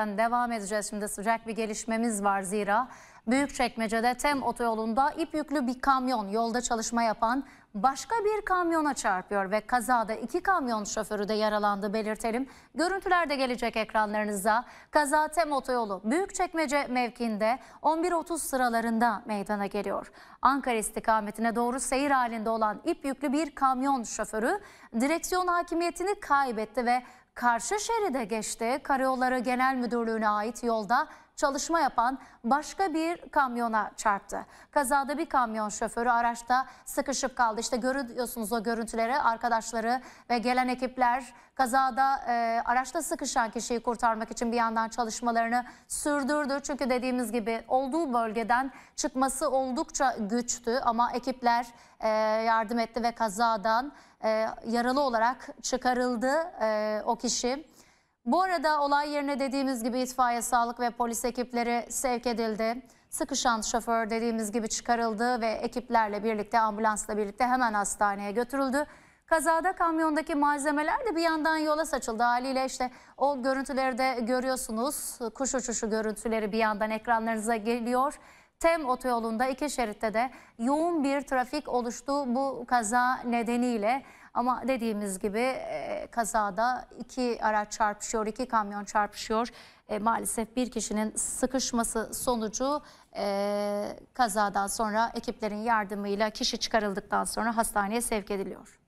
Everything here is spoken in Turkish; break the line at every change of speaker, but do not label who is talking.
Efendim devam edeceğiz şimdi sıcak bir gelişmemiz var zira. Büyükçekmece'de TEM otoyolunda ip yüklü bir kamyon yolda çalışma yapan başka bir kamyona çarpıyor ve kazada iki kamyon şoförü de yaralandı belirtelim. Görüntüler de gelecek ekranlarınıza. Kaza TEM otoyolu Büyükçekmece mevkiinde 11.30 sıralarında meydana geliyor. Ankara istikametine doğru seyir halinde olan ip yüklü bir kamyon şoförü direksiyon hakimiyetini kaybetti ve karşı şeride geçti. Karayolları Genel Müdürlüğü'ne ait yolda çalışma yapan başka bir kamyona çarptı. Kazada bir kamyon şoförü araçta sıkışıp kaldı. İşte görüyorsunuz o görüntüleri arkadaşları ve gelen ekipler kazada e, araçta sıkışan kişiyi kurtarmak için bir yandan çalışmalarını sürdürdü. Çünkü dediğimiz gibi olduğu bölgeden çıkması oldukça güçtü ama ekipler e, yardım etti ve kazadan e, yaralı olarak çıkarıldı e, o kişi. Bu arada olay yerine dediğimiz gibi itfaiye, sağlık ve polis ekipleri sevk edildi. Sıkışan şoför dediğimiz gibi çıkarıldı ve ekiplerle birlikte ambulansla birlikte hemen hastaneye götürüldü. Kazada kamyondaki malzemeler de bir yandan yola saçıldı. Haliyle işte o görüntüleri de görüyorsunuz. Kuş uçuşu görüntüleri bir yandan ekranlarınıza geliyor. TEM otoyolunda iki şeritte de yoğun bir trafik oluştu bu kaza nedeniyle. Ama dediğimiz gibi e, kazada iki araç çarpışıyor, iki kamyon çarpışıyor. E, maalesef bir kişinin sıkışması sonucu e, kazadan sonra ekiplerin yardımıyla kişi çıkarıldıktan sonra hastaneye sevk ediliyor.